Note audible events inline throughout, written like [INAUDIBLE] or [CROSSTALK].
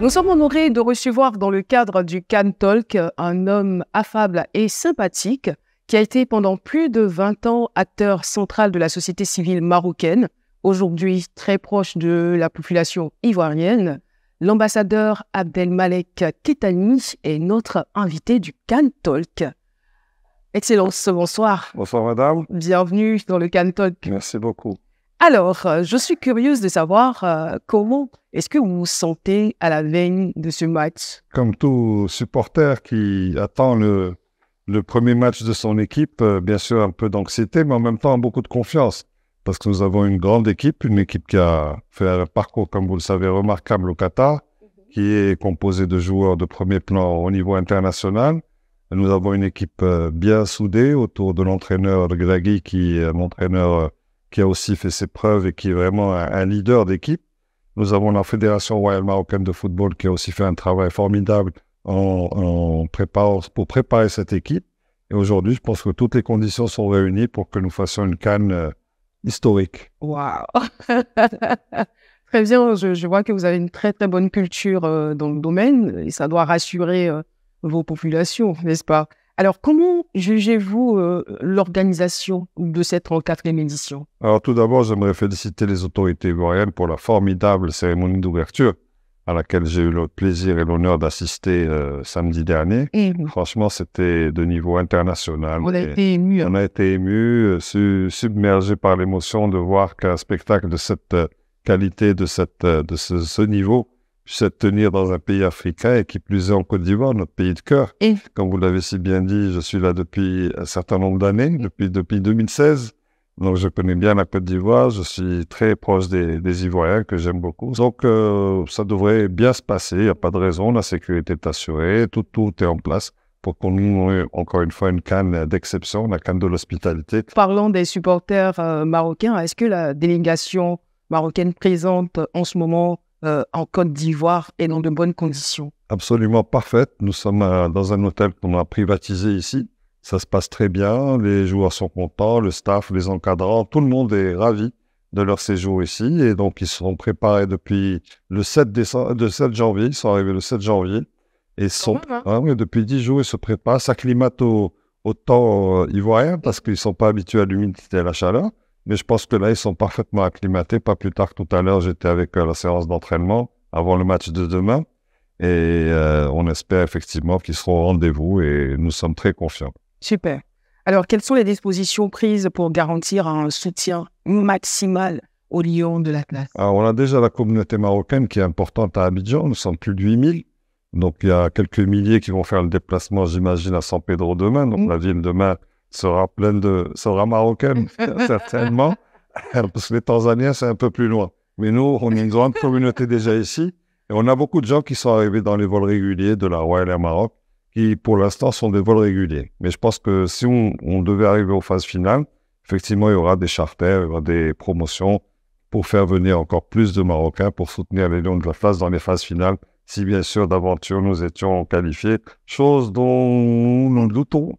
Nous sommes honorés de recevoir dans le cadre du Can Talk un homme affable et sympathique qui a été pendant plus de 20 ans acteur central de la société civile marocaine, aujourd'hui très proche de la population ivoirienne. L'ambassadeur Abdelmalek Ketani est notre invité du Can Talk. Excellence, bonsoir. Bonsoir madame. Bienvenue dans le Can Talk. Merci beaucoup. Alors, euh, je suis curieuse de savoir euh, comment est-ce que vous vous sentez à la veille de ce match? Comme tout supporter qui attend le, le premier match de son équipe, euh, bien sûr un peu d'anxiété, mais en même temps beaucoup de confiance. Parce que nous avons une grande équipe, une équipe qui a fait un parcours, comme vous le savez, remarquable au Qatar, qui est composée de joueurs de premier plan au niveau international. Nous avons une équipe bien soudée autour de l'entraîneur Gragui, qui est un entraîneur qui a aussi fait ses preuves et qui est vraiment un, leader d'équipe. Nous avons la Fédération royale marocaine de football qui a aussi fait un travail formidable en, préparant, pour préparer cette équipe. Et aujourd'hui, je pense que toutes les conditions sont réunies pour que nous fassions une canne euh, historique. Waouh [LAUGHS] Très bien, je, vois que vous avez une très très bonne culture euh, dans le domaine et ça doit rassurer euh, vos populations, n'est-ce pas? Alors, comment jugez-vous euh, l'organisation de cette 34e édition? Alors, tout d'abord, j'aimerais féliciter les autorités ivoiriennes pour la formidable cérémonie d'ouverture à laquelle j'ai eu le plaisir et l'honneur d'assister euh, samedi dernier. Franchement, c'était de niveau international. On a été ému. Hein. On a été ému, euh, submergé par l'émotion de voir qu'un spectacle de cette qualité, de, cette, de ce niveau, puisse tenir dans un pays africain et qui plus est en Côte d'Ivoire, notre pays de cœur. Et Comme vous l'avez si bien dit, je suis là depuis un certain nombre d'années, depuis, depuis 2016. Donc je connais bien la Côte d'Ivoire, je suis très proche des, des Ivoiriens que j'aime beaucoup. Donc euh, ça devrait bien se passer, il n'y a pas de raison, la sécurité est assurée, tout, tout est en place pour qu'on ait encore une fois une canne d'exception, la canne de l'hospitalité. Parlons des supporters euh, marocains, est-ce que la délégation marocaine présente en ce moment euh, en Côte d'Ivoire et dans de bonnes conditions Absolument parfaite. Nous sommes euh, dans un hôtel qu'on a privatisé ici. Ça se passe très bien. Les joueurs sont contents, le staff, les encadrants, tout le monde est ravi de leur séjour ici. Et donc, ils sont préparés depuis le 7, décembre, 7 janvier. Ils sont arrivés le 7 janvier. Et sont, hein. ah depuis 10 jours, ils se préparent, s'acclimatent au, au temps euh, ivoirien parce qu'ils ne sont pas habitués à l'humidité et à la chaleur. Mais je pense que là, ils sont parfaitement acclimatés. Pas plus tard que tout à l'heure, j'étais avec eux à la séance d'entraînement avant le match de demain. Et euh, on espère effectivement qu'ils seront au rendez-vous et nous sommes très confiants. Super. Alors, quelles sont les dispositions prises pour garantir un soutien maximal aux Lions de l'Atlas? Alors, on a déjà la communauté marocaine qui est importante à Abidjan. Nous sommes plus de 8000. Donc, il y a quelques milliers qui vont faire le déplacement, j'imagine, à San Pedro demain. Donc, mmh. la ville demain sera pleine de, sera marocaine, certainement, [LAUGHS] parce que les Tanzaniens, c'est un peu plus loin. Mais nous, on est une grande communauté déjà ici, et on a beaucoup de gens qui sont arrivés dans les vols réguliers de la Royal Air Maroc, qui pour l'instant sont des vols réguliers. Mais je pense que si on, devait arriver aux phases finales, effectivement, il y aura des charters, il y aura des promotions pour faire venir encore plus de Marocains pour soutenir les Lions de la place dans les phases finales, si bien sûr d'aventure nous étions qualifiés, chose dont nous doutons.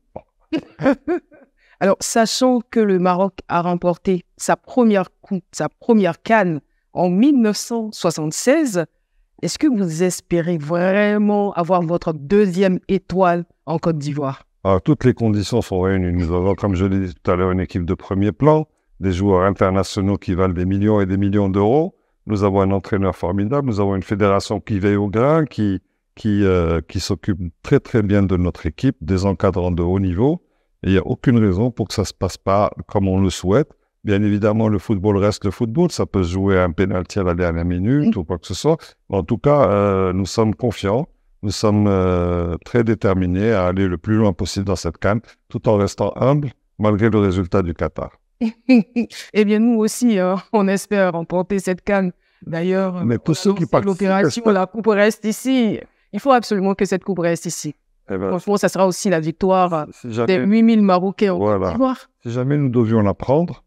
[LAUGHS] Alors, sachant que le Maroc a remporté sa première coupe, sa première canne en 1976, est-ce que vous espérez vraiment avoir votre deuxième étoile en Côte d'Ivoire? Ah, toutes les conditions sont réunies. Nous avons, comme je l'ai dit tout à l'heure, une équipe de premier plan, des joueurs internationaux qui valent des millions et des millions d'euros. Nous avons un entraîneur formidable, nous avons une fédération qui veille au grain, qui, qui, euh, qui s'occupe très très bien de notre équipe, des encadrants de haut niveau. Et il n'y a aucune raison pour que ça ne se passe pas comme on le souhaite. Bien évidemment, le football reste le football. Ça peut se jouer un pénalty à la dernière minute ou quoi que ce soit. En tout cas, euh, nous sommes confiants. Nous sommes euh, très déterminés à aller le plus loin possible dans cette canne, tout en restant humble malgré le résultat du Qatar. [LAUGHS] eh bien, nous aussi, hein, on espère remporter cette canne. D'ailleurs, mais pour ceux qui l'opération, la coupe reste ici. Il faut absolument que cette coupe reste ici. Eh ben, Franchement, ça sera aussi la victoire des 8000 Marocains voilà. Si jamais nous devions la prendre,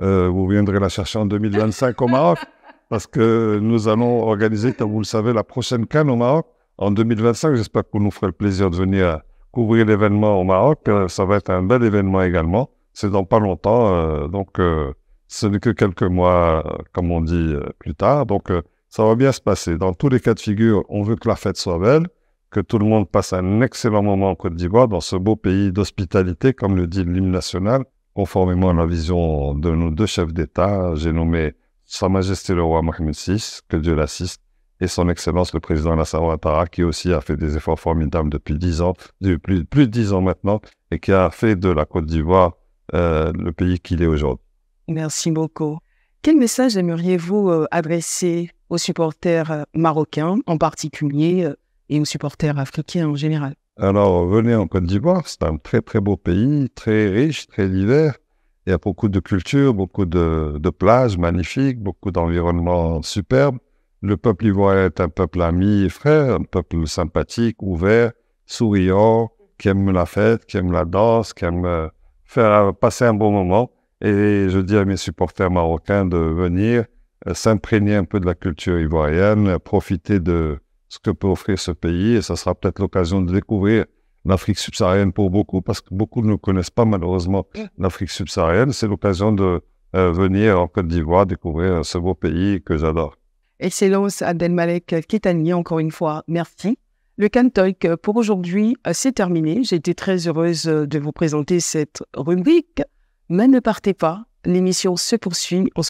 euh, vous viendrez la chercher en 2025 au Maroc, [LAUGHS] parce que nous allons organiser, comme vous le savez, la prochaine Cannes au Maroc en 2025. J'espère que vous nous ferez le plaisir de venir couvrir l'événement au Maroc. Euh, ça va être un bel événement également. C'est dans pas longtemps, euh, donc ce n'est que quelques mois, comme on dit plus tard. Donc ça va bien se passer. Dans tous les cas de figure, on veut que la fête soit belle, que tout le monde passe un excellent moment en Côte d'Ivoire, dans ce beau pays d'hospitalité, comme le dit l'hymne national, conformément à la vision de nos deux chefs d'État. J'ai nommé Sa Majesté le roi Mohamed VI, que Dieu l'assiste, et son Excellence le président Alassane Ouattara, qui aussi a fait des efforts formidables depuis dix ans, depuis plus de dix ans maintenant, et qui a fait de la Côte d'Ivoire euh, le pays qu'il est aujourd'hui. Merci beaucoup. Quel message aimeriez-vous euh, adresser aux supporters euh, marocains en particulier et aux supporters africains en général? Alors, venez en Côte d'Ivoire, c'est un très très beau pays, très riche, très divers. Il y a beaucoup de cultures, beaucoup de, de plages magnifiques, beaucoup d'environnements superbes. Le peuple ivoirien est un peuple ami et frère, un peuple sympathique, ouvert, souriant, qui aime la fête, qui aime la danse, qui aime faire passer un bon moment. Et je dis à mes supporters marocains de venir euh, s'imprégner un peu de la culture ivoirienne, profiter de ce que peut offrir ce pays. Et ça sera peut-être l'occasion de découvrir l'Afrique subsaharienne pour beaucoup, parce que beaucoup ne connaissent pas malheureusement l'Afrique subsaharienne. C'est l'occasion de euh, venir en Côte d'Ivoire découvrir ce beau pays que j'adore. Excellence Abdelmalek Kitani, encore une fois, merci. Le Cantoc pour aujourd'hui, euh, c'est terminé. J'ai été très heureuse de vous présenter cette rubrique. Mais ne partez pas, l'émission se poursuit.